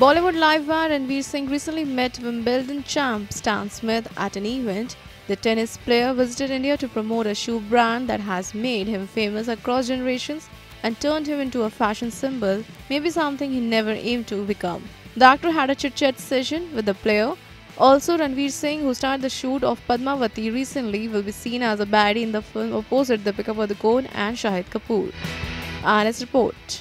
Bollywood live wire Ranveer Singh recently met Wimbledon champ Stan Smith at an event. The tennis player visited India to promote a shoe brand that has made him famous across generations and turned him into a fashion symbol, maybe something he never aimed to become. The actor had a chit-chat session with the player. Also, Ranveer Singh, who starred the shoot of Padmavati recently, will be seen as a baddie in the film opposite Deepika Padukone and Shahid Kapoor. RS Report